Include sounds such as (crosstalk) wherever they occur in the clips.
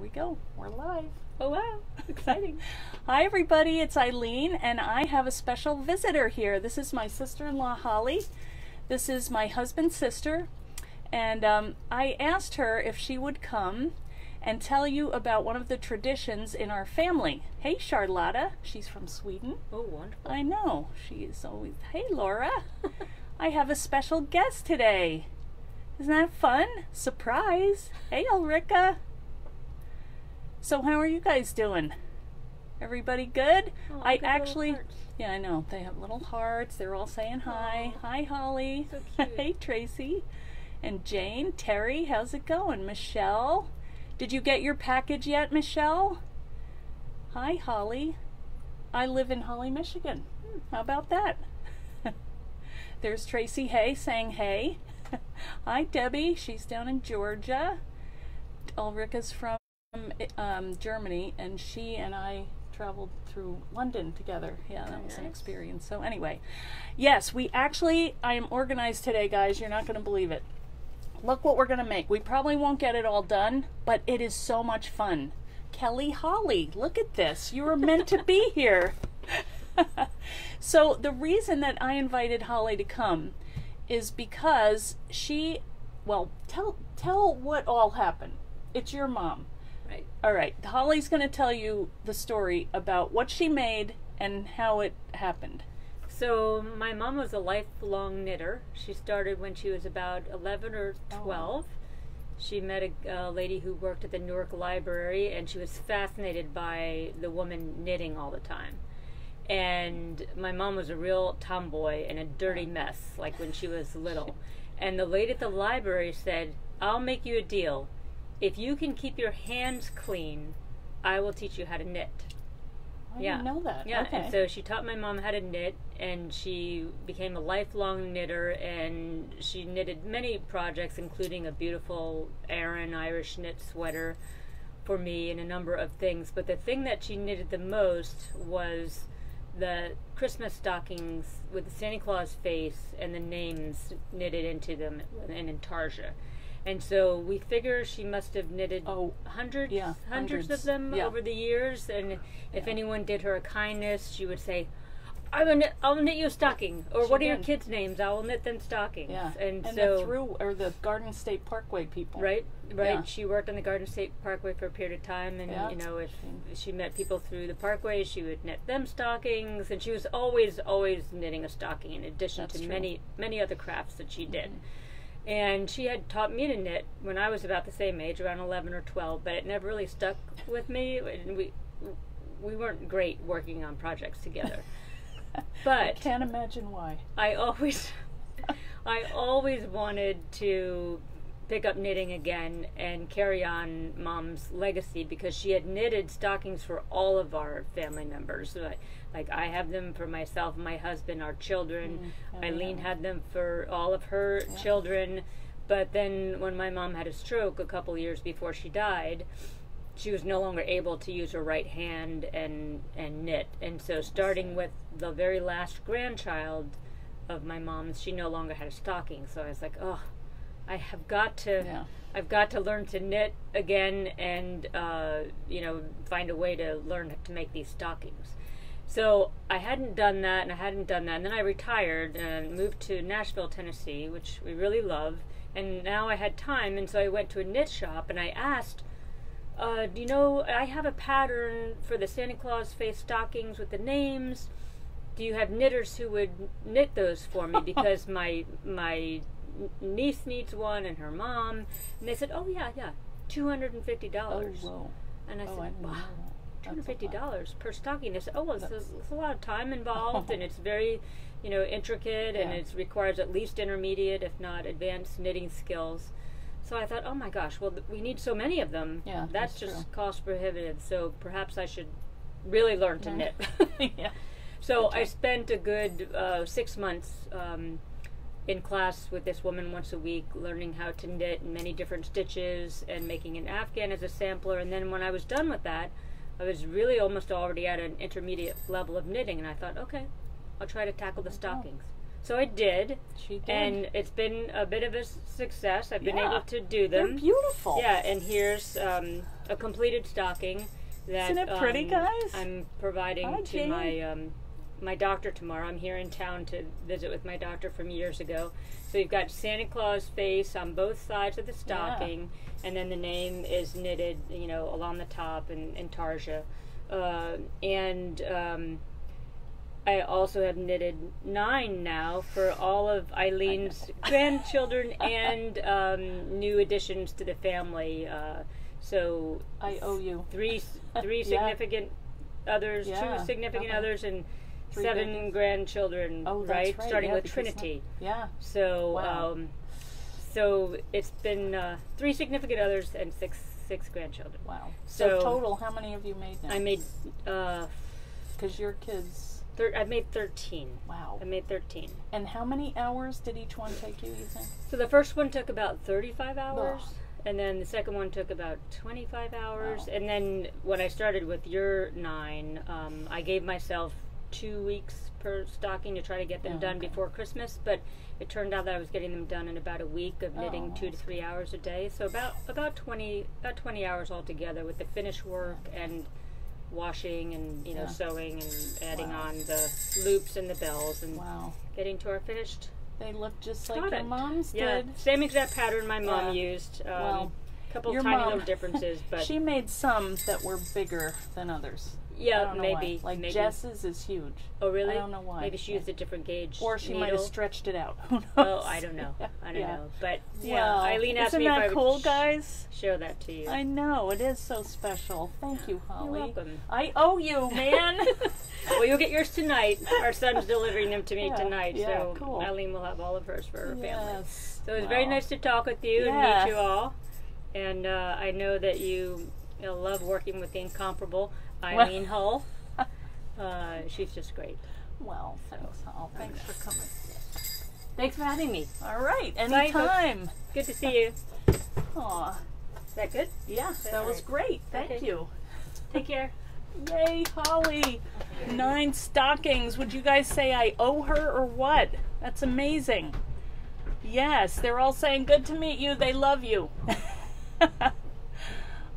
we go. We're live. Oh wow, (laughs) exciting. Hi, everybody. It's Eileen, and I have a special visitor here. This is my sister in law, Holly. This is my husband's sister. And um, I asked her if she would come and tell you about one of the traditions in our family. Hey, Charlotta. She's from Sweden. Oh, wonderful. I know. She is always. Hey, Laura. I have a special guest today. Isn't that fun? Surprise. Hey, Ulrika. So, how are you guys doing? Everybody good? Oh, I good actually, yeah, I know. They have little hearts. They're all saying hi. Hi, Holly. So (laughs) hey, Tracy. And Jane, Terry, how's it going? Michelle, did you get your package yet, Michelle? Hi, Holly. I live in Holly, Michigan. Hmm. How about that? (laughs) There's Tracy Hay saying hey. (laughs) Hi, Debbie. She's down in Georgia. Ulrika's from um, Germany, and she and I traveled through London together. Yeah, that was an experience. So, anyway, yes, we actually, I am organized today, guys. You're not going to believe it. Look what we're going to make. We probably won't get it all done, but it is so much fun. Kelly Holly, look at this. You were meant to be (laughs) here. (laughs) so, the reason that I invited Holly to come is because she, well, tell tell what all happened. It's your mom. Right. All right. Holly's going to tell you the story about what she made and how it happened. So my mom was a lifelong knitter. She started when she was about 11 or Oh, 12. She met a uh, lady who worked at the Newark Library, and she was fascinated by the woman knitting all the time. And my mom was a real tomboy and a dirty mess, like when she was little. (laughs) And the lady at the library said, I'll make you a deal. If you can keep your hands clean, I will teach you how to knit. I Yeah. didn't know that. Yeah, Okay. and so she taught my mom how to knit, and she became a lifelong knitter, and she knitted many projects, including a beautiful Aran Irish knit sweater for me and a number of things. But the thing that she knitted the most was the Christmas stockings with the Santa Claus face and the names knitted into them and intarsia. And so we figure she must have knitted Oh, hundreds, yeah, hundreds, hundreds. of them Yeah. over the years. And if Yeah. anyone did her a kindness, she would say, "I will knit, I'll knit you a stocking." Or She what are your kids' names? I will knit them stockings. yeah. And, and so the through or the Garden State Parkway people. right, right. Yeah. She worked on the Garden State Parkway for a period of time, and Yeah. you know, if she met people through the Parkway, she would knit them stockings, and she was always, always knitting a stocking in addition That's to true. many, many other crafts that she did. Mhm. And she had taught me to knit when I was about the same age, around eleven or twelve, but it never really stuck with me. And we we weren't great working on projects together. (laughs) but I can't imagine why. I always (laughs) I always wanted to pick up knitting again and carry on mom's legacy because she had knitted stockings for all of our family members. Like, like I have them for myself, my husband, our children. Mm, Eileen yeah. had them for all of her Yeah. children. But then when my mom had a stroke a couple years before she died, she was no longer able to use her right hand and and knit. And so starting with the very last grandchild of my mom's, she no longer had a stocking. So I was like, oh, I have got to. Yeah. I've got to learn to knit again and uh, you know find a way to learn to make these stockings. So I hadn't done that, and I hadn't done that, and then I retired and moved to Nashville, Tennessee, which we really love. And now I had time, and so I went to a knit shop and I asked, uh, "Do you know I have a pattern for the Santa Claus face stockings with the names? Do you have knitters who would knit those for me (laughs) because my my niece needs one and her mom?" And they said, "Oh yeah, yeah, two hundred and fifty Oh, dollars." whoa. and I oh, said, I "Wow." That. Two hundred That's a fifty lot. dollars per stocking. Said, "Oh, well, it's, a, it's a lot of time involved, and (laughs) it's very, you know, intricate, and it requires at least intermediate, if not advanced, knitting skills." So I thought, "Oh my gosh, well, th- we need so many of them. Yeah, that's, that's just true. cost prohibitive. So perhaps I should really learn to knit." (laughs) yeah. So I spent a good uh, six months um, in class with this woman once a week, learning how to knit many different stitches and making an afghan as a sampler. And then when I was done with that, I was really almost already at an intermediate level of knitting, and I thought, okay, I'll try to tackle the Oh. stockings. So I did, She did. and it's been a bit of a success. I've been Yeah. able to do them. They're beautiful. Yeah, and here's um, a completed stocking that Isn't it pretty, um, guys? I'm providing Hi, to Jane. my um, my doctor tomorrow. I'm here in town to visit with my doctor from years ago. So you've got Santa Claus face on both sides of the stocking, and then the name is knitted, you know, along the top and, intarsia. Uh, and um, I also have knitted nine now for all of Eileen's (laughs) grandchildren and um, new additions to the family. Uh, so I owe you. three three (laughs) Yeah. significant others, Yeah, two significant okay. others, and Three seven babies. grandchildren. Oh, right, right, starting yeah, with Trinity. Yeah. So, Wow. um, so it's been uh, three significant others and six six grandchildren. Wow. So, So- total, how many have you made now? I made uh, Because your kids. thir- I made thirteen. Wow. I made thirteen. And how many hours did each one take you? You think? So the first one took about 35 hours. Ugh. And then the second one took about 25 hours. Wow. And then when I started with your nine, um, I gave myself two weeks per stocking to try to get them Oh, done okay. before Christmas. But it turned out that I was getting them done in about a week of knitting Oh. two to three hours a day. So about about 20 about 20 hours altogether with the finish work and washing and you know Yeah. sewing and adding Wow. on the loops and the bells and Wow. getting to our finished They look just like your moms yeah, did. same exact pattern my mom Yeah. used. Um, Well, couple tiny mom- little (laughs) differences, but she made some that were bigger than others. Yeah, maybe. why. Like maybe. Jess's is huge. Oh, really? I don't know why. Maybe she used a different gauge. Or she might have stretched it out. (laughs) Who knows? Oh, I don't know. I don't (laughs) Yeah. know. But yeah, Well, Eileen asked me if I cool, would sh- guys? show that to you. I know it is so special. Thank you, Holly. You're welcome. I owe you, (laughs) man. well, you'll get yours tonight. Our son's delivering them to me Yeah, tonight, yeah, so cool. Eileen will have all of hers for her family. So it was very nice to talk with you Yeah. and meet you all. And uh, I know that you, you know, love working with the incomparable Eileen Hull. (laughs) Uh, she's just great. Well, thanks, Hal. Thanks for coming. Thanks for having me. All right, Bye, anytime. Good to see you. Aw, Is that good? yeah, that was right. great. Thank Okay. you. Take care. Yay, Holly. Nine stockings. Would you guys say I owe her or what? That's amazing. Yes, they're all saying, Good to meet you. They love you. (laughs)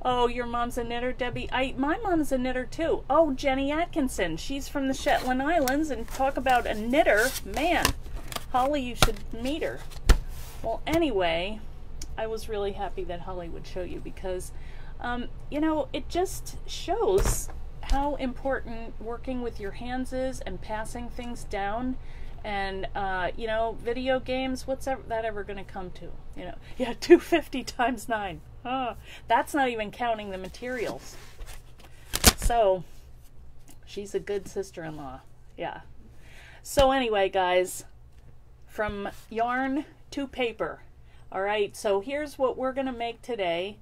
oh, your mom's a knitter, Debbie. I my mom's a knitter too. Oh, Jenny Atkinson. She's from the Shetland Islands and talk about a knitter. Man, Holly, you should meet her. Well, anyway, I was really happy that Holly would show you because, um, you know, it just shows how important working with your hands is and passing things down. And, uh, you know, video games, what's that ever going to come to? You know, (laughs) yeah, 250 times 9. (laughs) That's not even counting the materials. So, she's a good sister in law. Yeah. So, anyway, guys, from yarn to paper. All right, so here's what we're going to make today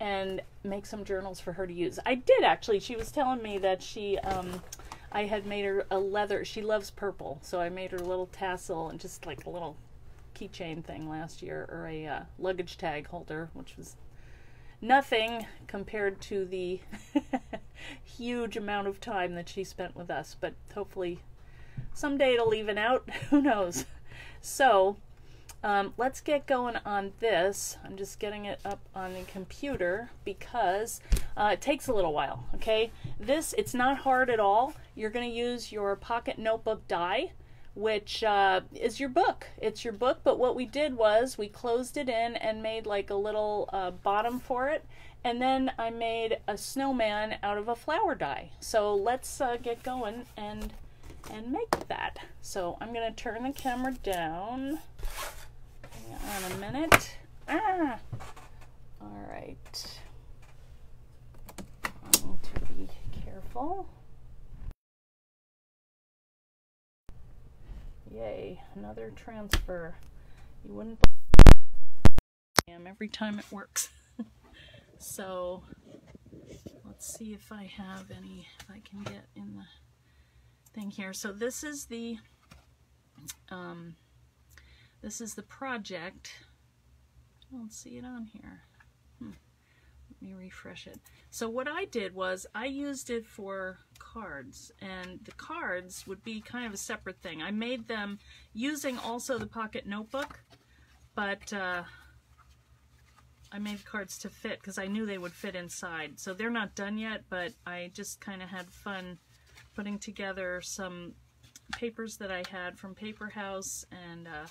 and make some journals for her to use. I did actually. She was telling me that she um I had made her a leather. She loves purple, so I made her a little tassel and just like a little keychain thing last year or a uh, luggage tag holder, which was nothing compared to the (laughs) huge amount of time that she spent with us, but hopefully someday it'll even out. (laughs) Who knows? So, um, let's get going on this. I'm just getting it up on the computer because uh, it takes a little while. Okay, this it's not hard at all. You're going to use your pocket notebook die, which uh, is your book. It's your book, but what we did was we closed it in and made like a little uh, bottom for it, and then I made a snowman out of a flower die. So let's uh, get going and and make that. So I'm going to turn the camera down. Hang on a minute. Ah! All right. I need to be careful. Yay, another transfer. You wouldn't believe every time it works. (laughs) so let's see if I have any, if I can get in the thing here. So this is the um, this is the project. I don't see it on here. Hmm. Let me refresh it. So what I did was I used it for cards, and the cards would be kind of a separate thing. I made them using also the pocket notebook, but uh, I made cards to fit because I knew they would fit inside. So they're not done yet, but I just kind of had fun putting together some papers that I had from Paper House and uh,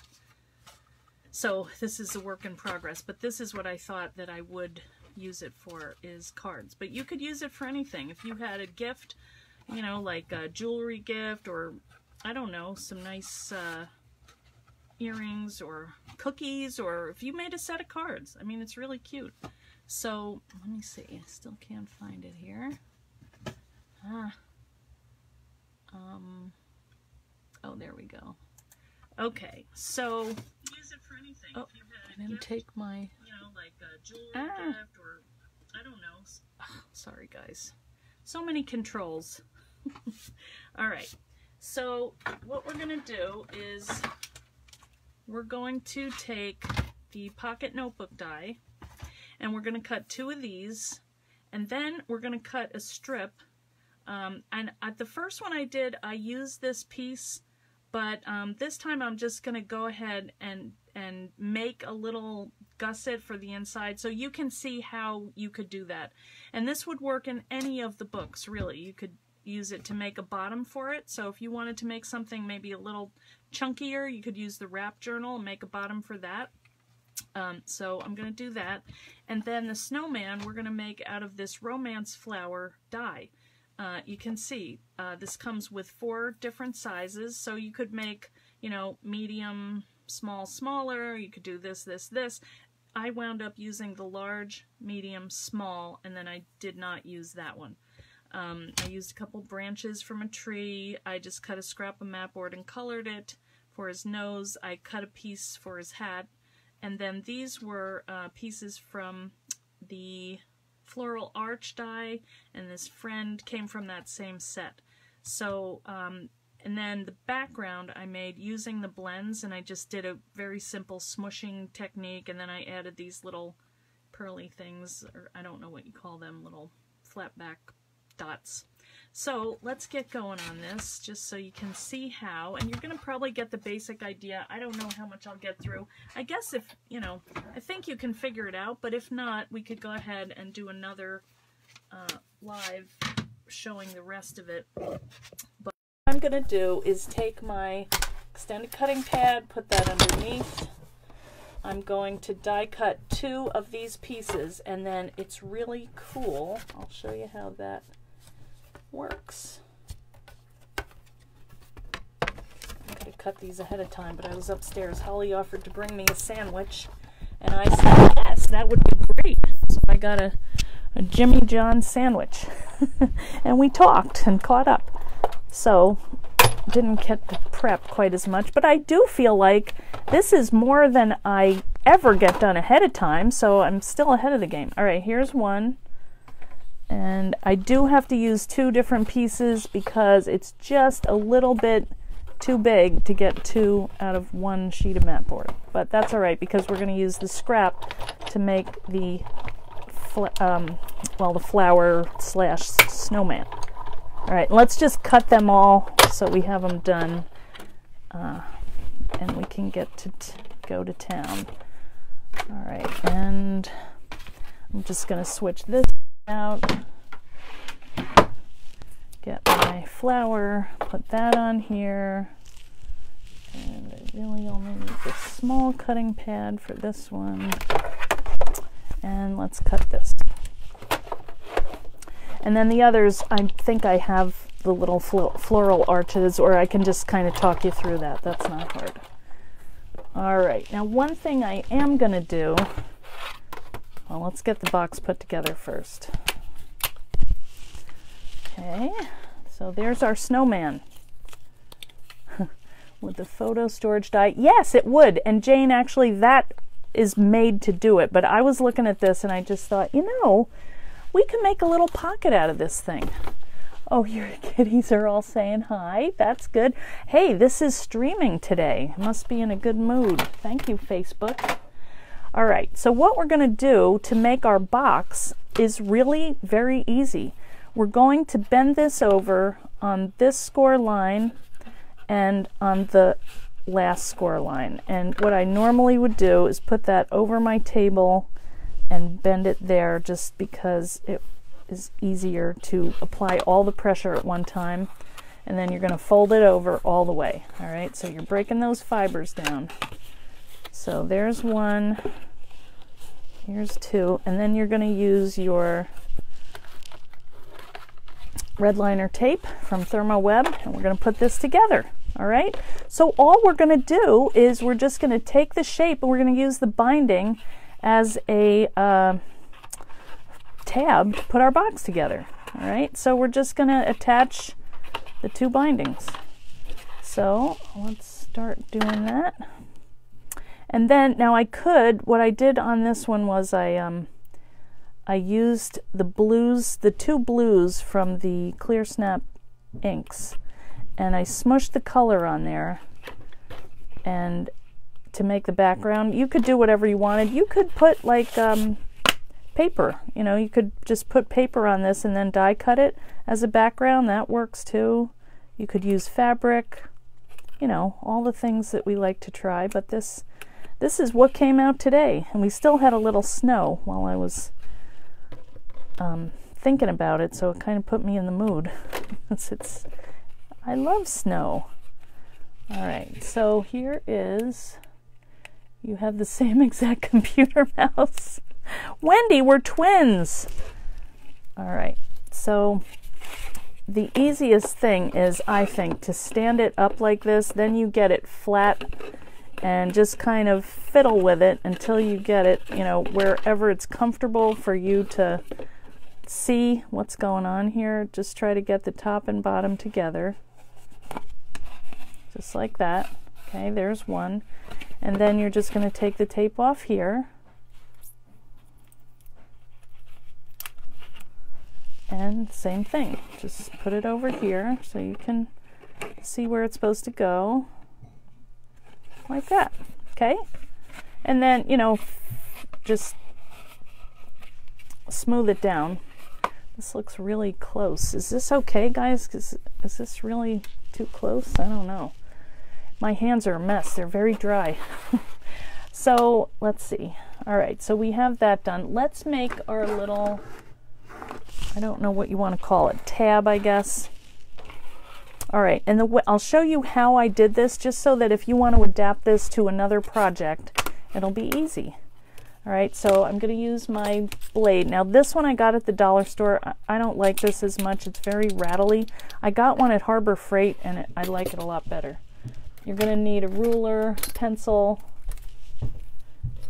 so this is a work in progress, but this is what I thought that I would use it for is cards. But you could use it for anything. If you had a gift, you know, like a jewelry gift or, I don't know, some nice uh, earrings or cookies or if you made a set of cards. I mean, it's really cute. So, let me see. I still can't find it here. Ah. Um, oh, there we go. Okay, so use it for anything. Oh, I didn't take my, like a jewelry ah. gift or I don't know. Oh, sorry, guys. So many controls. (laughs) All right. So what we're gonna do is we're going to take the pocket notebook die and we're gonna cut two of these and then we're gonna cut a strip. Um, and at the first one I did, I used this piece but um, this time I'm just going to go ahead and, and make a little gusset for the inside so you can see how you could do that. And this would work in any of the books, really. You could use it to make a bottom for it. So if you wanted to make something maybe a little chunkier, you could use the wrap journal and make a bottom for that. Um, so I'm going to do that. And then the snowman we're going to make out of this romance flower die uh, you can see uh, this comes with four different sizes so you could make you know medium small smaller you could do this this this. I wound up using the large medium small and then I did not use that one. Um, I used a couple branches from a tree. I just cut a scrap of mapboard and colored it for his nose. I cut a piece for his hat. And then these were uh, pieces from the floral arch die, and this friend came from that same set. So, um, and then the background I made using the blends, and I just did a very simple smushing technique, and then I added these little pearly things, or I don't know what you call them, little flat back dots. So let's get going on this just so you can see how, and you're going to probably get the basic idea. I don't know how much I'll get through. I guess if, you know, I think you can figure it out, but if not, we could go ahead and do another uh, live showing the rest of it. But I'm going to do is take my extended cutting pad, put that underneath. I'm going to die cut two of these pieces, and then it's really cool. I'll show you how that works. I could have cut these ahead of time, but I was upstairs. Holly offered to bring me a sandwich, and I said, yes, that would be great. So I got a, a Jimmy John sandwich, (laughs) and we talked and caught up. So didn't get the prep quite as much, but I do feel like this is more than I ever get done ahead of time, so I'm still ahead of the game. All right, here's one. And I do have to use two different pieces because it's just a little bit too big to get two out of one sheet of mat board. But that's all right because we're going to use the scrap to make the um, well the flower slash snowman. All right, let's just cut them all so we have them done, uh, and we can get to go to town. All right, and I'm just going to switch this out, get my flower, put that on here, and I really only need the small cutting pad for this one, and let's cut this. And then the others, I think I have the little floral arches, or I can just kind of talk you through that. That's not hard. All right, now one thing I am going to do well, let's get the box put together first. Okay, so there's our snowman. (laughs) With the photo storage die. Yes, it would. And Jane, actually, that is made to do it. But I was looking at this and I just thought, you know, we can make a little pocket out of this thing. Oh, your (laughs) kitties are all saying hi. That's good. Hey, this is streaming today. Must be in a good mood. Thank you, Facebook. All right, so what we're going to do to make our box is really very easy. We're going to bend this over on this score line and on the last score line. And what I normally would do is put that over my table and bend it there just because it is easier to apply all the pressure at one time. And then you're going to fold it over all the way. All right, so you're breaking those fibers down. So there's one, here's two, and then you're going to use your red liner tape from Thermoweb, and we're going to put this together. All right, so all we're going to do is we're just going to take the shape and we're going to use the binding as a uh, tab to put our box together. All right, so we're just going to attach the two bindings. So let's start doing that. And then now I could, what I did on this one was I um, I used the blues, the two blues from the Clearsnap inks, and I smushed the color on there and to make the background. You could do whatever you wanted. You could put like um, paper, you know, you could just put paper on this and then die cut it as a background. That works too. You could use fabric, you know, all the things that we like to try, but this this is what came out today, and we still had a little snow while I was um, thinking about it, so it kind of put me in the mood. (laughs) it's, it's, I love snow. All right, so here is, you have the same (laughs) exact computer (laughs) mouse. Wendy, we're twins. All right, so the easiest thing is, I think, to stand it up like this, then you get it flat and just kind of fiddle with it until you get it, you know, wherever it's comfortable for you to see what's going on here. Just try to get the top and bottom together. Just like that. Okay, there's one. And then you're just going to take the tape off here. And same thing. Just put it over here so you can see where it's supposed to go. Like that. Okay? And then, you know, just smooth it down this looks really close. Is this okay, guys? Is, is this really too close? I don't know. My hands are a mess. They're very dry. (laughs) so let's see. All right, so we have that done. Let's make our little, I don't know what you want to call it, tab, I guess. All right, and the I'll show you how I did this just so that if you want to adapt this to another project, it'll be easy. All right, so I'm going to use my blade. Now this one I got at the dollar store. I don't like this as much. It's very rattly. I got one at Harbor Freight and it, I like it a lot better. You're going to need a ruler, pencil,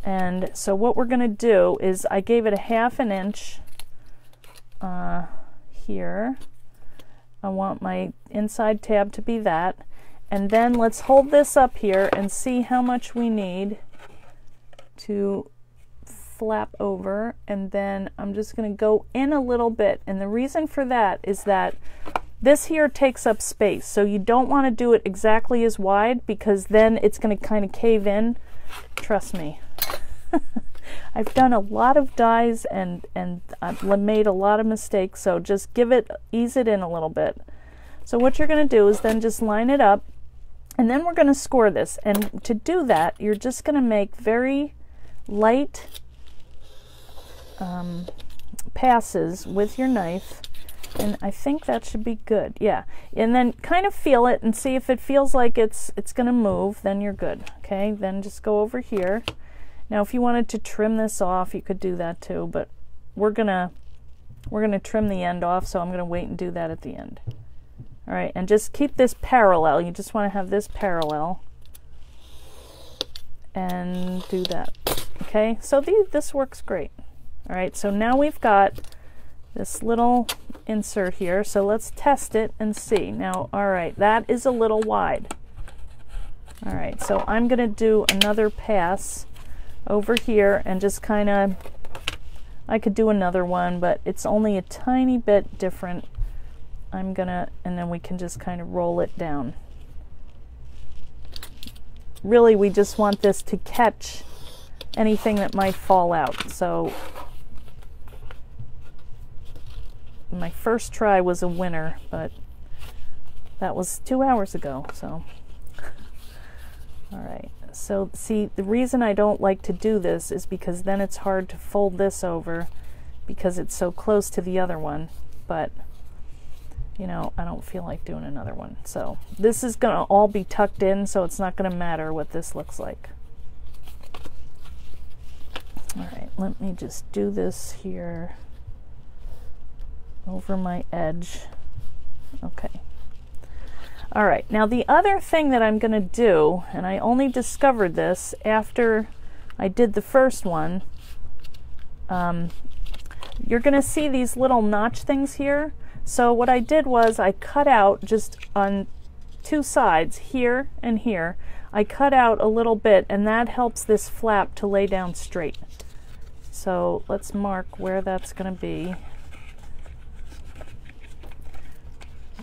and so what we're going to do is I gave it a half an inch uh, here. I want my inside tab to be that. And then let's hold this up here and see how much we need to flap over and then I'm just going to go in a little bit and the reason for that is that this here takes up space. So you don't want to do it exactly as wide because then it's going to kind of cave in. Trust me. (laughs) I've done a lot of dies and and I've made a lot of mistakes so just give it ease it in a little bit. So what you're going to do is then just line it up and then we're going to score this. And to do that you're just going to make very light um, passes with your knife and I think that should be good yeah. And then kind of feel it and see if it feels like it's it's gonna move then you're good okay? Then just go over here. Now if you wanted to trim this off you could do that too but we're gonna we're gonna trim the end off so I'm gonna wait and do that at the end. All right and just keep this parallel. You just want to have this parallel. And do that okay? So the, this works great. All right, so now we've got this little insert here. So let's test it and see. Now, all right, that is a little wide. All right, so I'm going to do another pass over here and just kind of, I could do another one, but it's only a tiny bit different. I'm going to, and then we can just kind of roll it down. Really, we just want this to catch anything that might fall out. So my first try was a winner, but that was two hours ago, so. All right, so see, the reason I don't like to do this is because then it's hard to fold this over because it's so close to the other one. But, you know, I don't feel like doing another one. So this is going to all be tucked in, so it's not going to matter what this looks like. All right, let me just do this here over my edge. Okay. All right, now the other thing that I'm going to do, and I only discovered this after I did the first one, um, you're going to see these little notch things here. So what I did was I cut out just on two sides, here and here, I cut out a little bit and that helps this flap to lay down straight. So let's mark where that's going to be.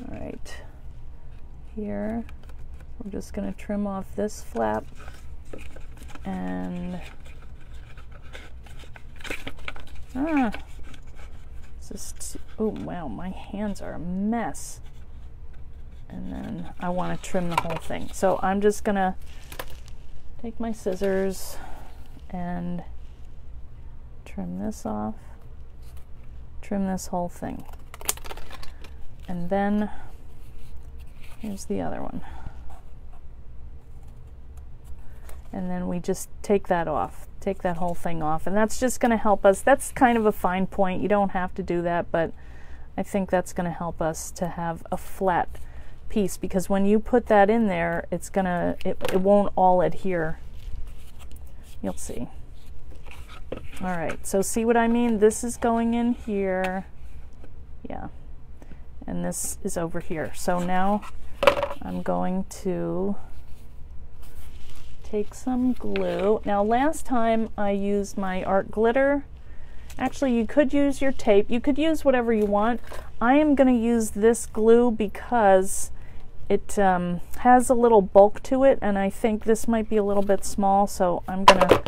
All right here. We're just going to trim off this flap and ah just oh wow my hands are a mess. And then I want to trim the whole thing. So I'm just gonna take my scissors and trim this off trim this whole thing and then Here's the other one. And then we just take that off, take that whole thing off. And that's just going to help us. That's kind of a fine point. You don't have to do that, but I think that's going to help us to have a flat piece because when you put that in there, it's going to, it, it won't all adhere. You'll see. All right, so see what I mean? This is going in here. Yeah. And this is over here. So now I'm going to take some glue. Now last time I used my art glitter. Actually, you could use your tape. You could use whatever you want. I am going to use this glue because it um, has a little bulk to it and I think this might be a little bit small so I'm going to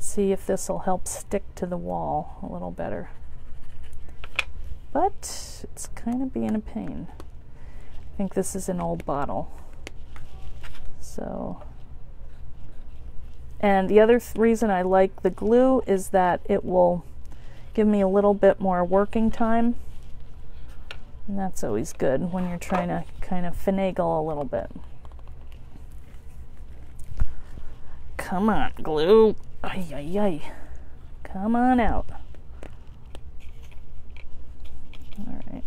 see if this will help stick to the wall a little better. But it's kind of being a pain I think this is an old bottle. So, and the other th reason I like the glue is that it will give me a little bit more working time. And that's always good when you're trying to kind of finagle a little bit. Come on, glue. Ay, ay, ay. Come on out. All right.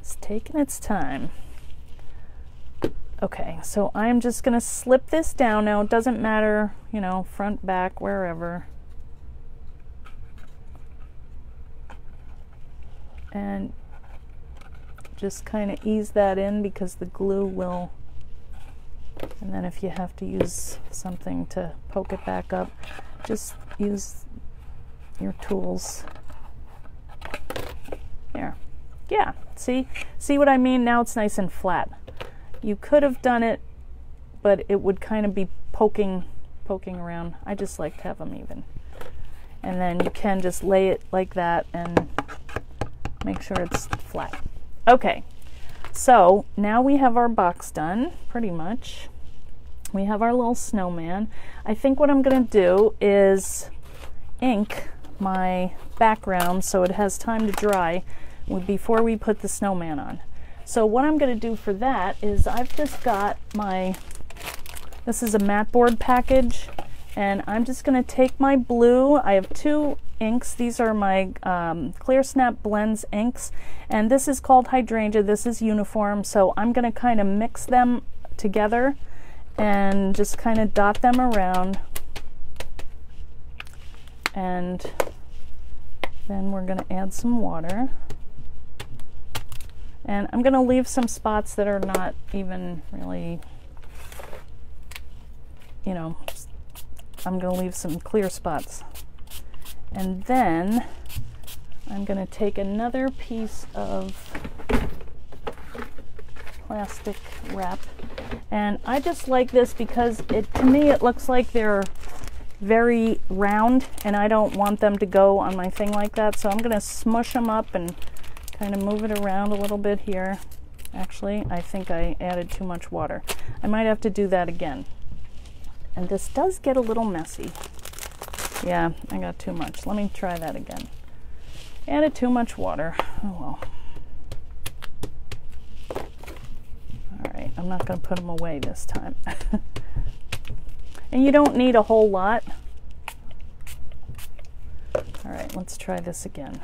It's taking its time. Okay, so I'm just going to slip this down now. It doesn't matter, you know, front, back, wherever. And just kind of ease that in because the glue will, and then if you have to use something to poke it back up, just use your tools. There. Yeah, see? See what I mean? Now it's nice and flat. You could have done it, but it would kind of be poking, poking around. I just like to have them even. And then you can just lay it like that and make sure it's flat. Okay, so now we have our box done, pretty much. We have our little snowman. I think what I'm going to do is ink my background so it has time to dry before we put the snowman on. So what I'm going to do for that is I've just got my, this is a mat board package, and I'm just going to take my blue. I have two inks. These are my um, Clearsnap Blends inks, and this is called Hydrangea. This is uniform, so I'm going to kind of mix them together and just kind of dot them around. And then we're going to add some water. And I'm going to leave some spots that are not even really, you know, I'm going to leave some clear spots. And then I'm going to take another piece of plastic wrap. And I just like this because it to me it looks like they're very round and I don't want them to go on my thing like that. So I'm going to smush them up and kind of move it around a little bit here. Actually, I think I added too much water. I might have to do that again. And this does get a little messy. Yeah, I got too much. Let me try that again. Added too much water. Oh well. All right, I'm not going to put them away this time. (laughs) and you don't need a whole lot. All right, let's try this again.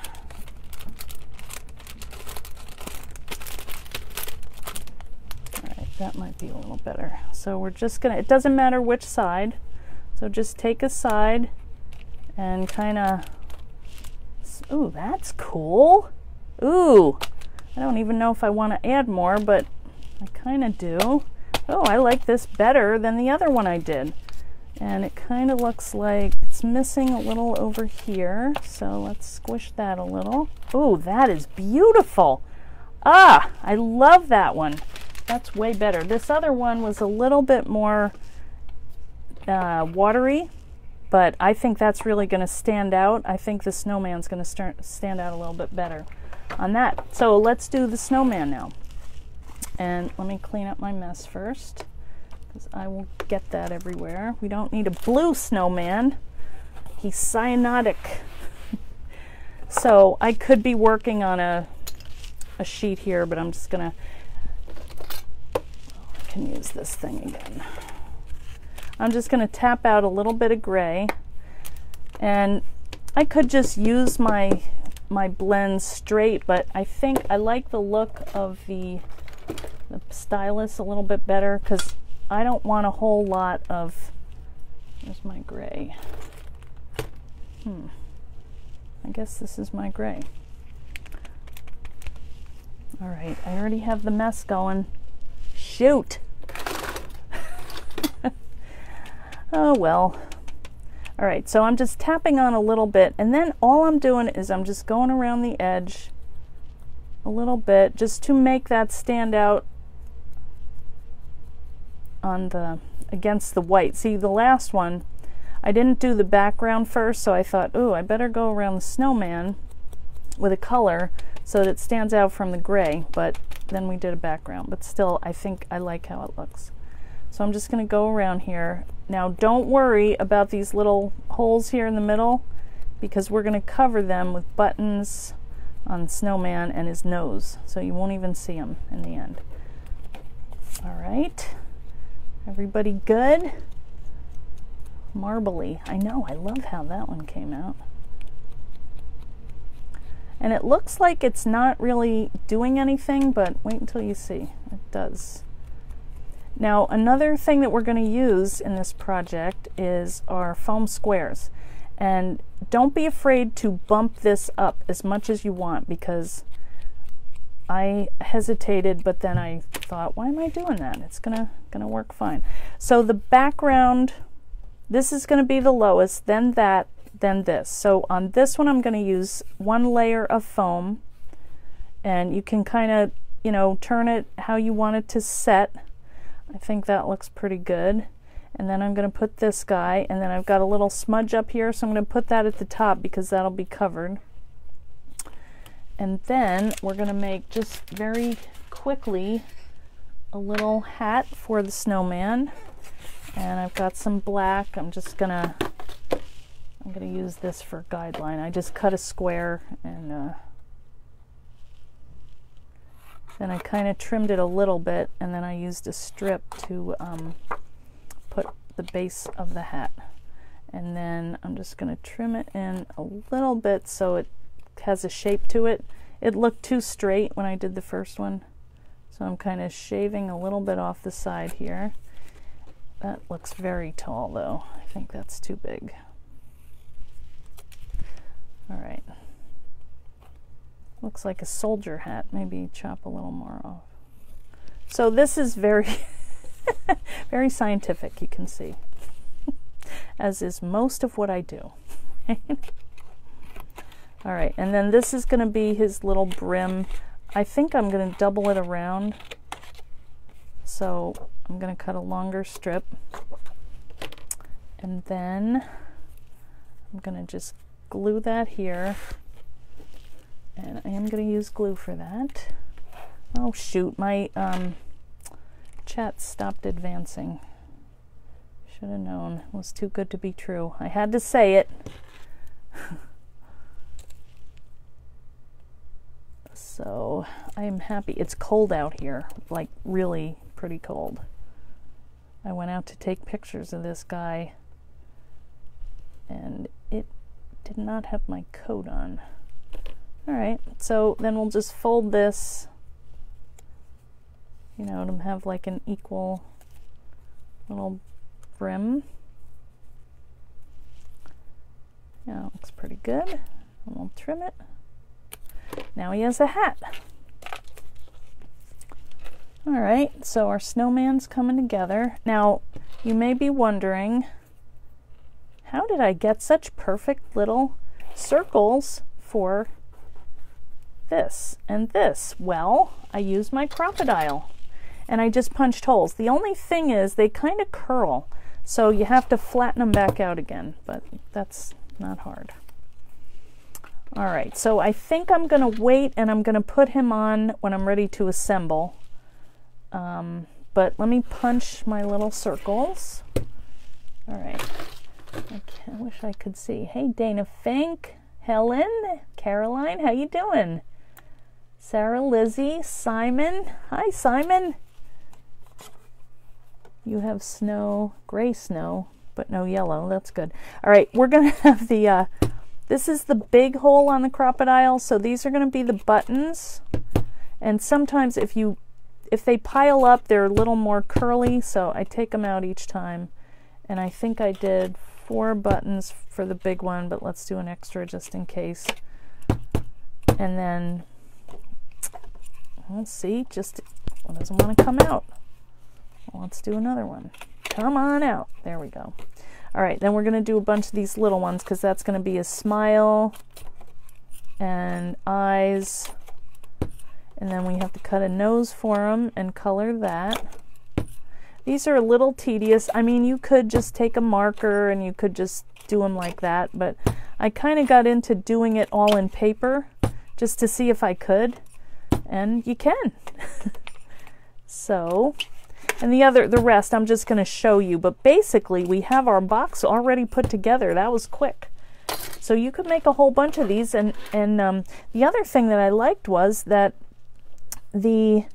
All right, that might be a little better. So we're just to, it doesn't matter which side. So just take a side and kind of, ooh, that's cool. Ooh, I don't even know if I want to add more, but I kind of do. Oh, I like this better than the other one I did. And it kind of looks like it's missing a little over here. So let's squish that a little. Oh, that is beautiful. Ah, I love that one. That's way better. This other one was a little bit more uh, watery, but I think that's really going to stand out. I think the snowman's going to stand out a little bit better on that. So let's do the snowman now. And let me clean up my mess first because I will get that everywhere. We don't need a blue snowman. He's cyanotic. (laughs) so I could be working on a, a sheet here, but I'm just going to can use this thing again. I'm just going to tap out a little bit of gray and I could just use my my blend straight, but I think I like the look of the, the stylus a little bit better because I don't want a whole lot of, there's my gray. Hmm, I guess this is my gray. All right, I already have the mess going. Shoot. (laughs) oh well. All right, so I'm just tapping on a little bit, and then all I'm doing is I'm just going around the edge a little bit just to make that stand out on the against the white. See, the last one, I didn't do the background first, so I thought, oh, I better go around the snowman with a color so that it stands out from the gray, but then we did a background. But still, I think I like how it looks. So I'm just going to go around here. Now don't worry about these little holes here in the middle because we're going to cover them with buttons on Snowman and his nose. So you won't even see them in the end. All right. Everybody good? Marbly. I know, I love how that one came out. And it looks like it's not really doing anything, but wait until you see. It does. Now another thing that we're going to use in this project is our foam squares. And don't be afraid to bump this up as much as you want because I hesitated, but then I thought, why am I doing that? It's gonna gonna work fine. So the background, this is gonna be the lowest, then that, then this. So on this one, I'm gonna use one layer of foam, and you can kind of, you know, turn it how you want it to set. I think that looks pretty good. And then I'm going to put this guy, and then I've got a little smudge up here, so I'm going to put that at the top because that'll be covered. And then we're going to make just very quickly a little hat for the snowman. And I've got some black. I'm just going to I'm going to use this for guideline. I just cut a square and uh, then I kind of trimmed it a little bit and then I used a strip to um, put the base of the hat. And then I'm just going to trim it in a little bit so it has a shape to it. It looked too straight when I did the first one. So I'm kind of shaving a little bit off the side here. That looks very tall though. I think that's too big. All right. Looks like a soldier hat. Maybe chop a little more off. So this is very, (laughs) very scientific, you can see, (laughs) as is most of what I do. (laughs) All right, and then this is going to be his little brim. I think I'm going to double it around. So I'm going to cut a longer strip. And then I'm going to just glue that here. And I am going to use glue for that. Oh shoot, my um, chat stopped advancing. Should have known. It was too good to be true. I had to say it. (laughs) so I am happy. It's cold out here, like really pretty cold. I went out to take pictures of this guy and it did not have my coat on. All right, so then we'll just fold this, you know, to have like an equal little brim. Yeah, looks pretty good. And we'll trim it. Now he has a hat. All right, so our snowman's coming together. Now, you may be wondering, how did I get such perfect little circles for this and this? Well, I used my Crop-A-Dile and I just punched holes. The only thing is they kind of curl, so you have to flatten them back out again, but that's not hard. All right, so I think I'm going to wait and I'm going to put him on when I'm ready to assemble. Um, but let me punch my little circles. All right. I, I wish I could see. Hey, Dana Fink, Helen, Caroline, how you doing? Sarah Lizzie, Simon. Hi, Simon. You have snow, gray snow, but no yellow. That's good. All right, we're going (laughs) to have the, uh, this is the big hole on the Crop-A-Dile. So these are going to be the buttons. And sometimes if you if they pile up, they're a little more curly, so I take them out each time. And I think I did four buttons for the big one, but let's do an extra just in case. And then, let's see, just, doesn't want to come out. Well, let's do another one. Come on out. There we go. All right, then we're going to do a bunch of these little ones because that's going to be a smile and eyes and then we have to cut a nose for them and color that. These are a little tedious. I mean, you could just take a marker and you could just do them like that, but I kind of got into doing it all in paper just to see if I could, and you can. so, and the other, the rest, I'm just going to show you, but basically we have our box already put together. That was quick. So you could make a whole bunch of these, and, and um, the other thing that I liked was that the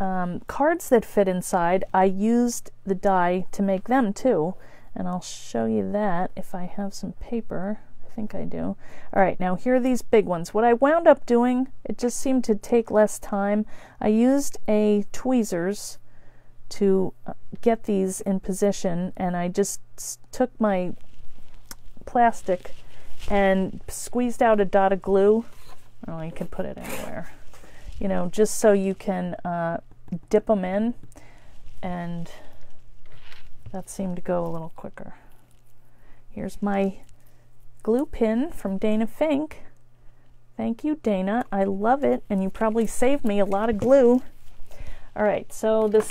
um, cards that fit inside, I used the die to make them too. And I'll show you that if I have some paper. I think I do. All right, now here are these big ones. What I wound up doing, it just seemed to take less time. I used a tweezers to uh, get these in position and I just took my plastic and squeezed out a dot of glue. Oh, you can put it anywhere you know, just so you can uh, dip them in, and that seemed to go a little quicker. Here's my glue pin from Dana Fink. Thank you, Dana. I love it, and you probably saved me a lot of glue. All right, so the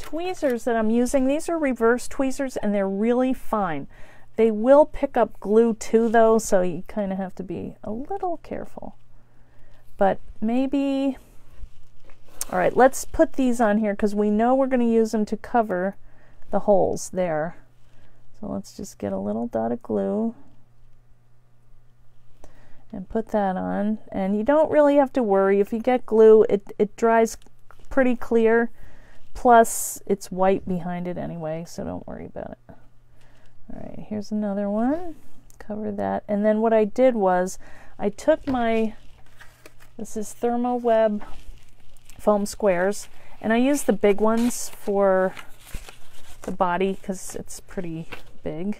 tweezers that I'm using, these are reverse tweezers, and they're really fine. They will pick up glue too, though, so you kind of have to be a little careful but maybe all right let's put these on here because we know we're going to use them to cover the holes there so let's just get a little dot of glue and put that on. And you don't really have to worry. If you get glue it, it dries pretty clear. Plus it's white behind it anyway so don't worry about it. All right here's another one. Cover that. And then what I did was I took my this is Therm O Web foam squares. And I use the big ones for the body because it's pretty big.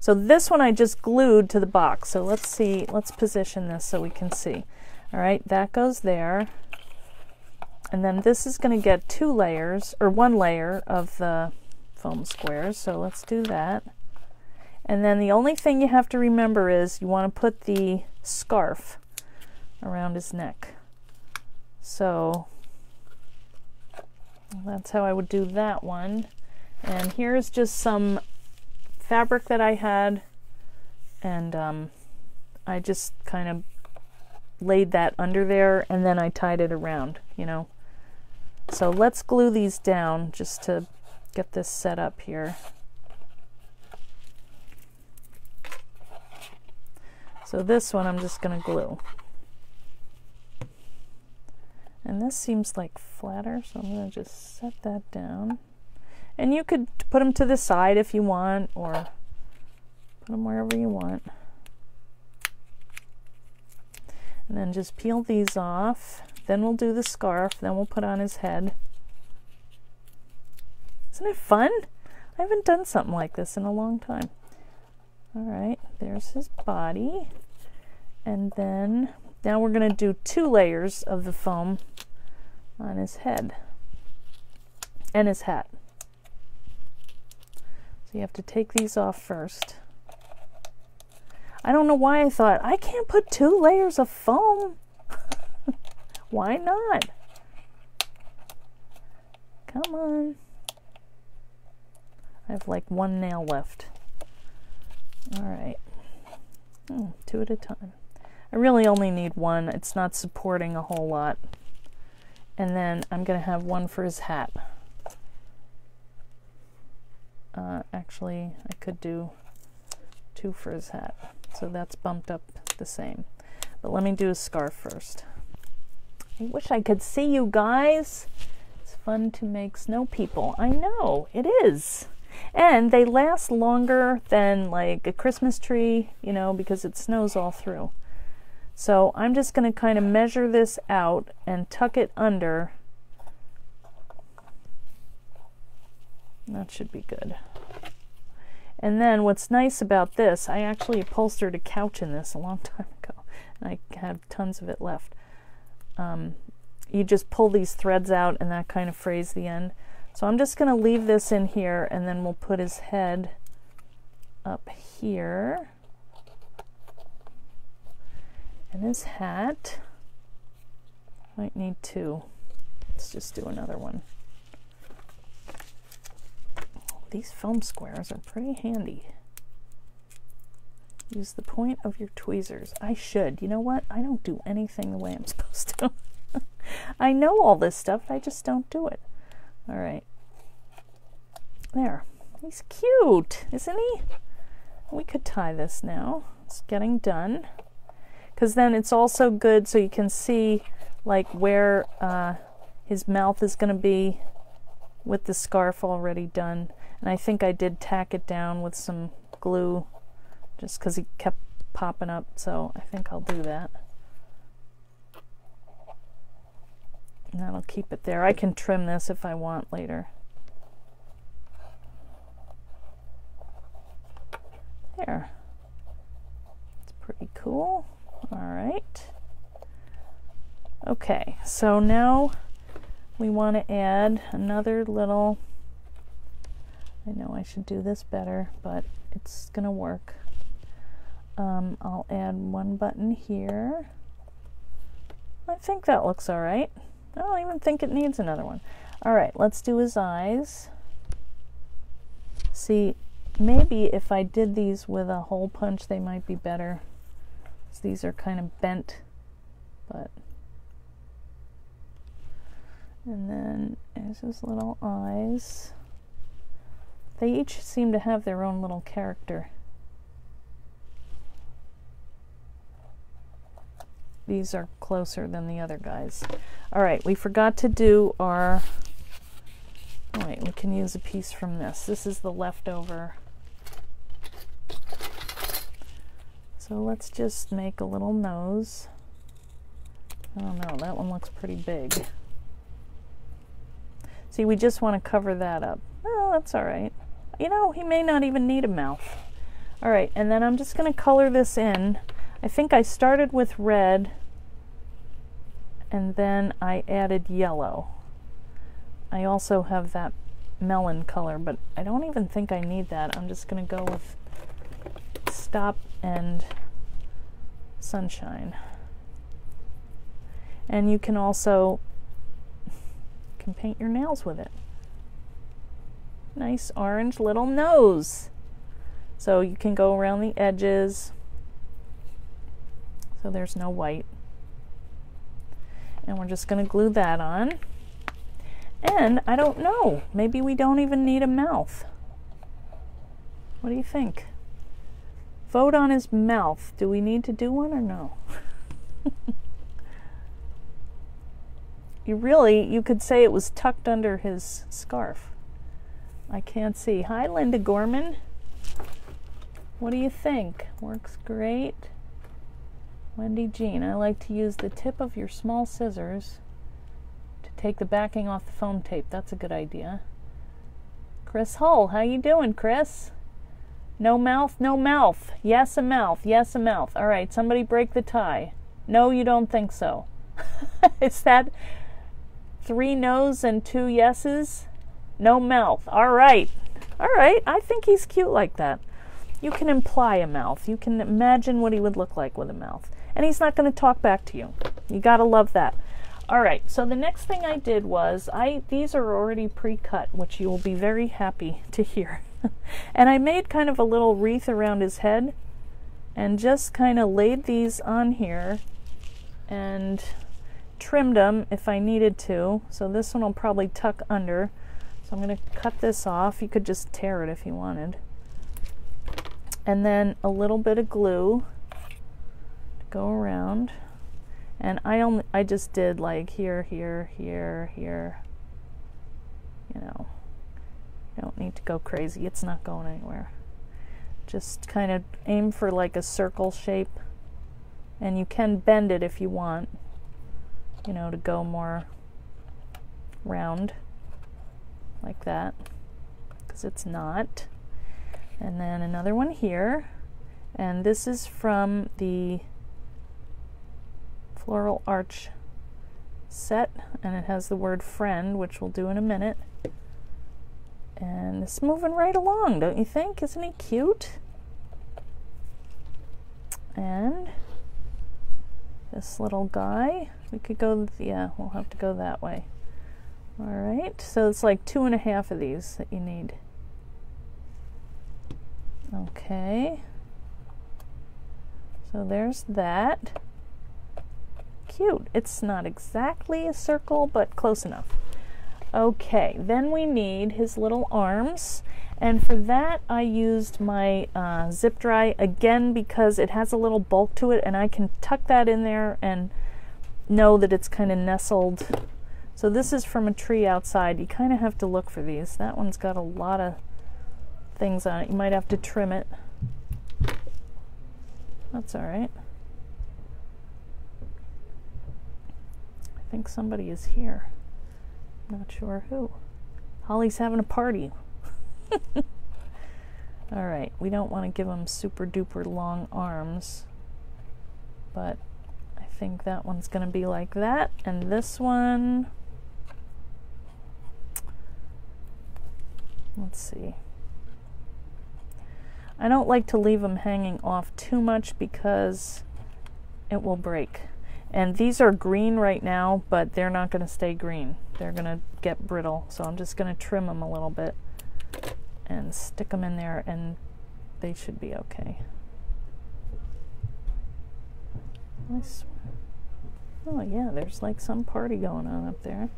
So this one I just glued to the box. So let's see, let's position this so we can see. All right, that goes there. And then this is going to get two layers, or one layer of the foam squares. So let's do that. And then the only thing you have to remember is you want to put the scarf around his neck. So that's how I would do that one. And here's just some fabric that I had, and um, I just kind of laid that under there and then I tied it around, you know. So let's glue these down just to get this set up here. So this one I'm just going to glue. And this seems like flatter, so I'm going to just set that down. And you could put them to the side if you want, or put them wherever you want. And then just peel these off. Then we'll do the scarf. Then we'll put on his head. Isn't it fun? I haven't done something like this in a long time. All right, there's his body. And then now we're going to do two layers of the foam on his head and his hat. So you have to take these off first. I don't know why I thought I can't put two layers of foam. (laughs) why not? Come on. I have like one nail left. All right. Hmm, two at a time. I really only need one. It's not supporting a whole lot. And then I'm going to have one for his hat. Uh, actually, I could do two for his hat. So that's bumped up the same. But let me do his scarf first. I wish I could see you guys. It's fun to make snow people. I know, it is. And they last longer than like a Christmas tree, you know, because it snows all through. So I'm just going to kind of measure this out and tuck it under. That should be good. And then what's nice about this, I actually upholstered a couch in this a long (laughs) time ago, and I have tons of it left. Um, you just pull these threads out and that kind of frays the end. So I'm just going to leave this in here and then we'll put his head up here. And his hat. Might need two. Let's just do another one. These foam squares are pretty handy. Use the point of your tweezers. I should. You know what? I don't do anything the way I'm (laughs) supposed to. I know all this stuff, I just don't do it. All right. There. He's cute, isn't he? We could tie this now. It's getting done. Because then it's also good so you can see like where uh, his mouth is going to be with the scarf already done. And I think I did tack it down with some glue just because he kept popping up. So I think I'll do that. And that'll keep it there. I can trim this if I want later. There. It's pretty cool. All right. Okay, so now we want to add another little, I know I should do this better, but it's going to work. Um, I'll add one button here. I think that looks all right. I don't even think it needs another one. All right, let's do his eyes. See, maybe if I did these with a hole punch, they might be better. These are kind of bent, but. And then there's his little eyes. They each seem to have their own little character. These are closer than the other guys. All right, we forgot to do our. Oh, wait, we can use a piece from this. This is the leftover. So let's just make a little nose. I don't know, that one looks pretty big. See, we just want to cover that up. Oh, that's all right. You know, he may not even need a mouth. All right, and then I'm just going to color this in. I think I started with red and then I added yellow. I also have that melon color, but I don't even think I need that. I'm just going to go with stop and sunshine. And you can also can paint your nails with it. Nice orange little nose. So you can go around the edges. So there's no white. And we're just going to glue that on. And I don't know, maybe we don't even need a mouth. What do you think? Vote on his mouth. Do we need to do one or no? (laughs) you really, you could say it was tucked under his scarf. I can't see. Hi, Linda Gorman. What do you think? Works great. Wendy Jean, I like to use the tip of your small scissors to take the backing off the foam tape. That's a good idea. Chris Hull, how you doing, Chris? No mouth, no mouth. Yes, a mouth. Yes, a mouth. All right, somebody break the tie. No, you don't think so. (laughs) Is that three no's and two yeses? No mouth. All right. All right. I think he's cute like that. You can imply a mouth. You can imagine what he would look like with a mouth. And he's not going to talk back to you. You got to love that. All right. So the next thing I did was I these are already pre-cut, which you will be very happy (laughs) to hear. and I made kind of a little wreath around his head and just kind of laid these on here and trimmed them if I needed to. So this one will probably tuck under. So I'm going to cut this off. You could just tear it if you wanted. And then a little bit of glue to go around. And I only I just did like here, here, here, here. You know. You don't need to go crazy. It's not going anywhere. Just kind of aim for like a circle shape. And you can bend it if you want, you know, to go more round like that because it's not. And then another one here. And this is from the Floral Arch set, and it has the word friend, which we'll do in a minute. And it's moving right along, don't you think? Isn't he cute? And this little guy, we could go, yeah, we'll have to go that way. All right, so it's like two and a half of these that you need. Okay. So there's that. Cute. It's not exactly a circle, but close enough. Okay, then we need his little arms. And for that, I used my uh, zip dry again because it has a little bulk to it and I can tuck that in there and know that it's kind of nestled. So this is from a tree outside. You kind of have to look for these. That one's got a lot of things on it. You might have to trim it. That's all right. I think somebody is here. Not sure who. Holly's having a party. (laughs) All right, we don't want to give him super duper long arms, but I think that one's going to be like that. And this one, let's see. I don't like to leave them hanging off too much because it will break. And these are green right now, but they're not going to stay green. They're going to get brittle. So I'm just going to trim them a little bit and stick them in there and they should be okay. Nice. Oh yeah, there's like some party going on up there.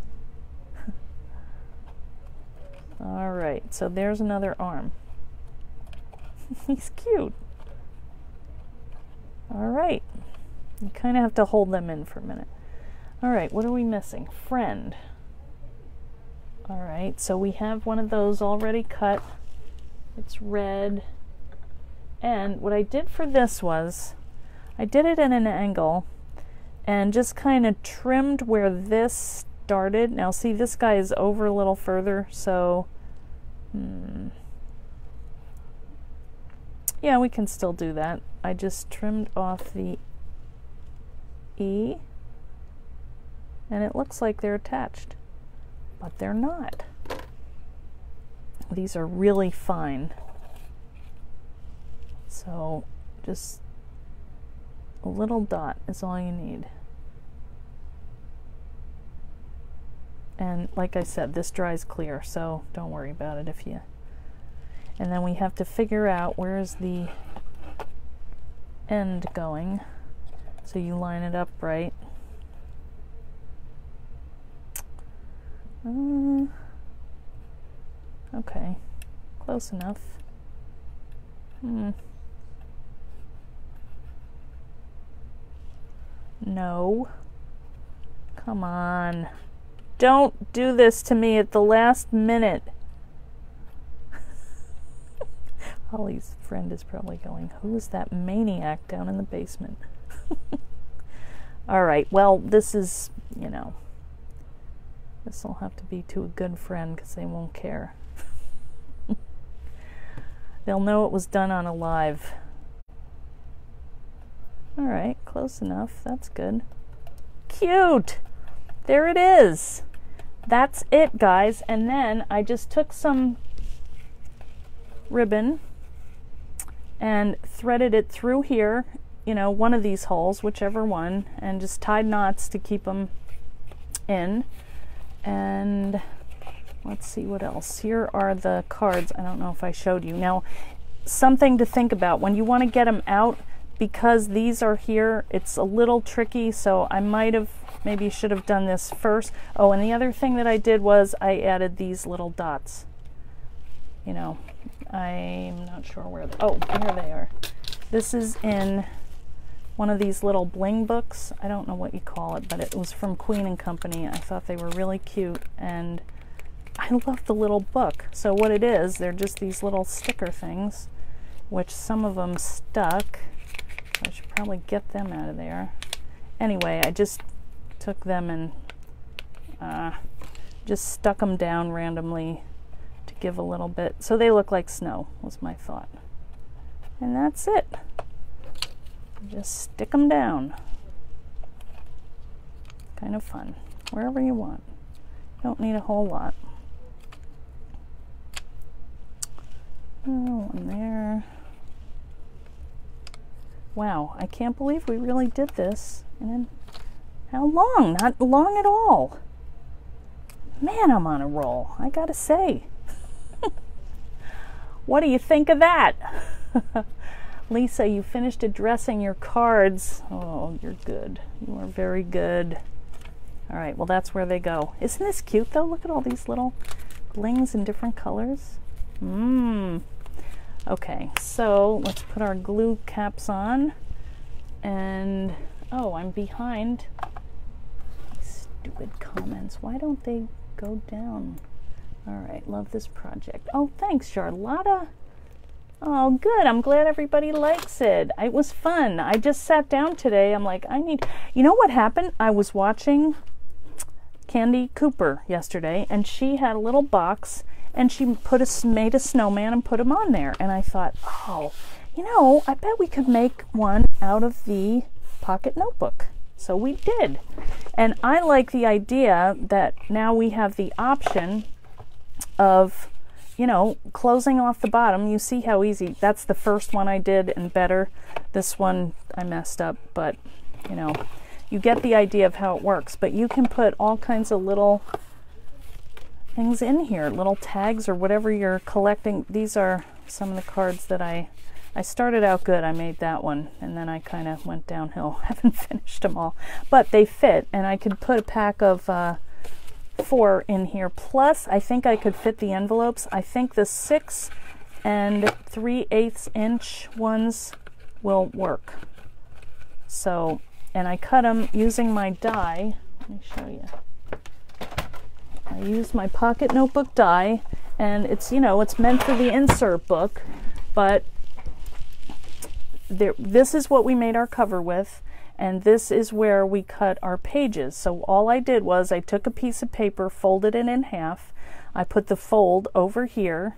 All right, so there's another arm. (laughs) He's cute. All right. You kind of have to hold them in for a minute. All right, what are we missing? Friend. All right, so we have one of those already cut. It's red. And what I did for this was, I did it in an angle and just kind of trimmed where this started. Now see, this guy is over a little further, so... Hmm, yeah, we can still do that. I just trimmed off the E and it looks like they're attached, but they're not. These are really fine. So just a little dot is all you need. And like I said, this dries clear, so don't worry about it if you... And then we have to figure out where is the end going. So you line it up right. Uh, Okay, close enough. Hmm. No. Come on. Don't do this to me at the last minute. Holly's friend is probably going, Who is that maniac down in the basement? (laughs) All right, well, this is, you know, this will have to be to a good friend because they won't care. (laughs) They'll know it was done on a live. All right, close enough. That's good. Cute! There it is. That's it, guys. And then I just took some ribbon and threaded it through here, you know, one of these holes, whichever one, and just tied knots to keep them in. And let's see what else. Here are the cards. I don't know if I showed you. Now, something to think about when you want to get them out because these are here, it's a little tricky, so I might have maybe you should have done this first. Oh, and the other thing that I did was I added these little dots. You know, I'm not sure where they, oh, here they are. This is in one of these little bling books. I don't know what you call it, but it was from Queen and Company. I thought they were really cute and I love the little book. So what it is, they're just these little sticker things, which some of them stuck. I should probably get them out of there. Anyway, I just took them and uh, just stuck them down randomly to give a little bit. So they look like snow, was my thought. And that's it. Just stick them down. Kind of fun. Wherever you want. Don't need a whole lot. Oh, one there. Wow, I can't believe we really did this. And how long? Not long at all. Man, I'm on a roll, I gotta say. (laughs) what do you think of that? (laughs) Lisa, you finished addressing your cards. Oh, you're good. You are very good. All right, well, that's where they go. Isn't this cute, though? Look at all these little blings in different colors. Mmm. Okay, so let's put our glue caps on. And, oh, I'm behind. Stupid comments. Why don't they go down? All right, love this project. Oh, thanks, Charlotta. Oh, good. I'm glad everybody likes it. It was fun. I just sat down today. I'm like, I need. You know what happened? I was watching Candy Cooper yesterday, and she had a little box and she put a made a snowman and put him on there. And I thought, oh, you know, I bet we could make one out of the pocket notebook. So we did. And I like the idea that now we have the option of, you know, closing off the bottom. You see how easy. That's the first one I did and better. This one I messed up, but, you know, you get the idea of how it works. But you can put all kinds of little things in here, little tags or whatever you're collecting. These are some of the cards that I I started out good. I made that one and then I kind of went downhill. (laughs) haven't finished them all, but they fit and I could put a pack of uh, four in here. Plus, I think I could fit the envelopes. I think the six and three eighths inch ones will work. So, and I cut them using my die. Let me show you. I used my pocket notebook die and it's you know it's meant for the insert book but there, this is what we made our cover with and this is where we cut our pages. So all I did was I took a piece of paper folded it in half. I put the fold over here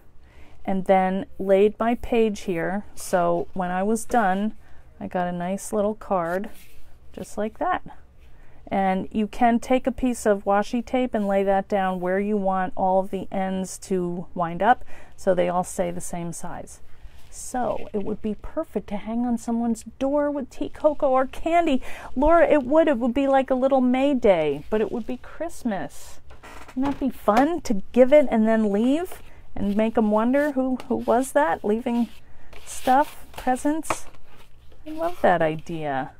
and then laid my page here. So when I was done I got a nice little card just like that. And you can take a piece of washi tape and lay that down where you want all of the ends to wind up so they all stay the same size. So it would be perfect to hang on someone's door with tea, cocoa, or candy. Laura, it would. It would be like a little May Day, but it would be Christmas. Wouldn't that be fun to give it and then leave and make them wonder who, who was that leaving stuff, presents? I love that idea.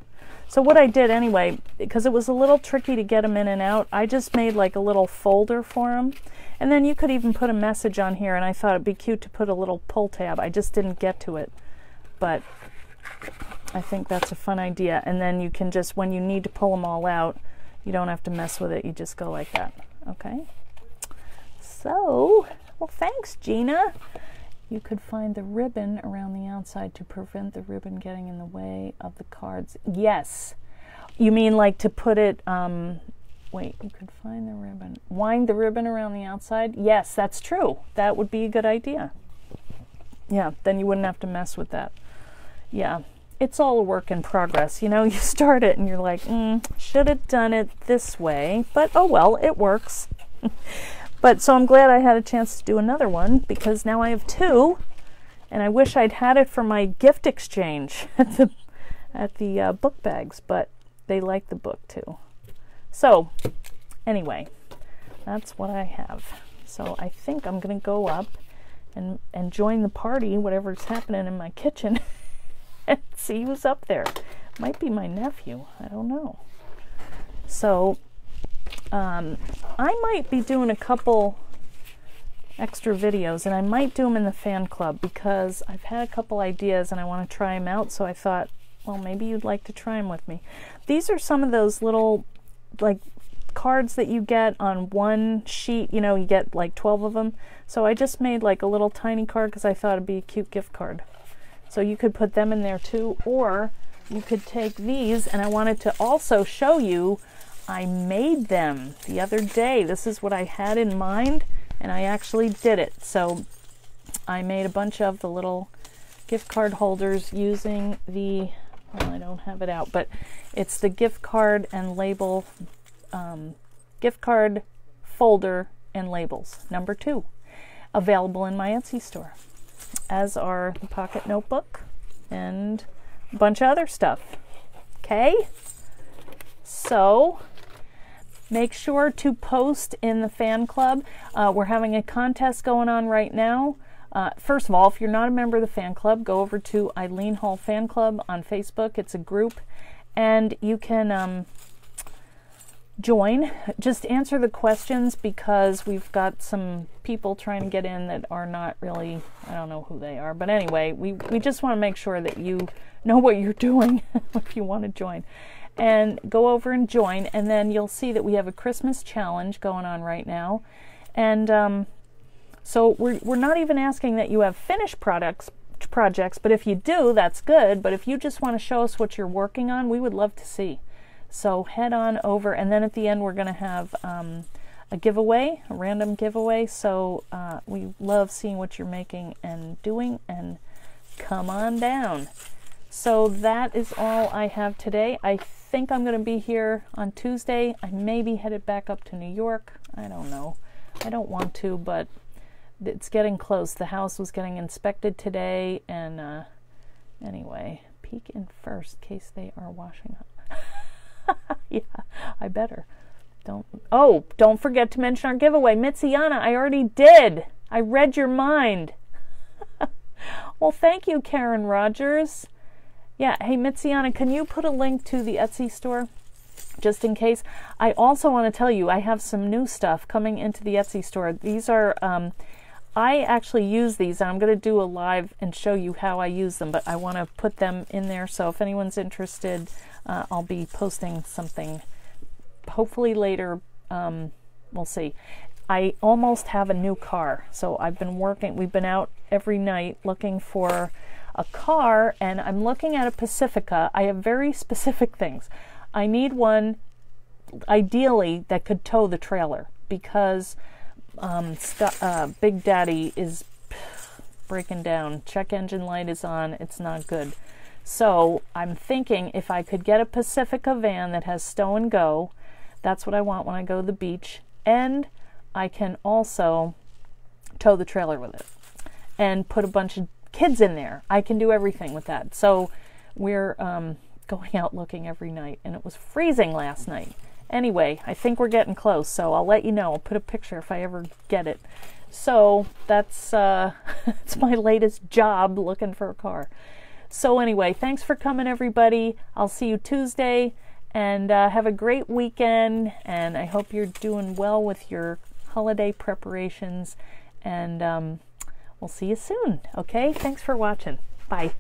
So what I did anyway, because it was a little tricky to get them in and out, I just made like a little folder for them. And then you could even put a message on here, and I thought it'd be cute to put a little pull tab. I just didn't get to it, but I think that's a fun idea. And then you can just, when you need to pull them all out, you don't have to mess with it. You just go like that. Okay. So, well, thanks, Gina. You could find the ribbon around the outside to prevent the ribbon getting in the way of the cards. Yes. You mean like to put it, um, wait, you could find the ribbon. Wind the ribbon around the outside? Yes, that's true. That would be a good idea. Yeah, then you wouldn't have to mess with that. Yeah, it's all a work in progress. You know, (laughs) you start it and you're like, mm, should have done it this way, but oh well, it works. (laughs) but so I'm glad I had a chance to do another one because now I have two, and I wish I'd had it for my gift exchange (laughs) at the at the uh, book bags, but they like the book too. So, anyway, that's what I have. So I think I'm gonna go up and and join the party, whatever's happening in my kitchen, (laughs) and see who's up there. Might be my nephew. I don't know. So um, I might be doing a couple extra videos, and I might do them in the fan club because I've had a couple ideas and I want to try them out. So I thought, well, maybe you'd like to try them with me. These are some of those little like cards that you get on one sheet. You know, you get like 12 of them. So I just made like a little tiny card because I thought it'd be a cute gift card. So you could put them in there too, or you could take these, and I wanted to also show you I made them the other day. This is what I had in mind, and I actually did it. So I made a bunch of the little gift card holders using the, well, I don't have it out, but it's the gift card and label, um, gift card folder and labels, number two, available in my Etsy store, as are the pocket notebook and a bunch of other stuff. Okay? So, make sure to post in the fan club. Uh, we're having a contest going on right now. Uh, first of all, if you're not a member of the fan club, go over to Eileen Hull Fan Club on Facebook. It's a group, and you can um, join. Just answer the questions because we've got some people trying to get in that are not really, I don't know who they are. But anyway, we, we just want to make sure that you know what you're (laughs) doing if you want to join. And go over and join, and then you'll see that we have a Christmas challenge going on right now. And um, so we're, we're not even asking that you have finished products projects, but if you do, that's good. But if you just want to show us what you're working on, we would love to see. So head on over, and then at the end, we're going to have um, a giveaway, a random giveaway. So uh, we love seeing what you're making and doing, and come on down. So that is all I have today. I think I'm going to be here on Tuesday. I may be headed back up to New York. I don't know. I don't want to, but it's getting close. The house was getting inspected today, and uh, anyway, peek in first, in case they are washing up. (laughs) yeah, I better. Don't. Oh, don't forget to mention our giveaway, Mitziana. I already did. I read your mind. (laughs) well, thank you, Karen Rogers. Yeah, hey, Mitziana, can you put a link to the Etsy store? Just in case. I also want to tell you, I have some new stuff coming into the Etsy store. These are, um, I actually use these. I'm going to do a live and show you how I use them, but I want to put them in there. So if anyone's interested, uh, I'll be posting something hopefully later. Um, we'll see. I almost have a new car. So I've been working, we've been out every night looking for a car, and I'm looking at a Pacifica. I have very specific things. I need one, ideally, that could tow the trailer because um, uh, Big Daddy is breaking down. Check engine light is on. It's not good. So I'm thinking if I could get a Pacifica van that has stow and go, that's what I want when I go to the beach. And I can also tow the trailer with it and put a bunch of kids in there. I can do everything with that. So we're um, going out looking every night, and it was freezing last night. Anyway, I think we're getting close, so I'll let you know. I'll put a picture if I ever get it. So that's uh, (laughs) my latest job looking for a car. So, anyway, thanks for coming, everybody. I'll see you Tuesday and uh, have a great weekend. And I hope you're doing well with your holiday preparations. And um, we'll see you soon. Okay? Thanks for watching. Bye.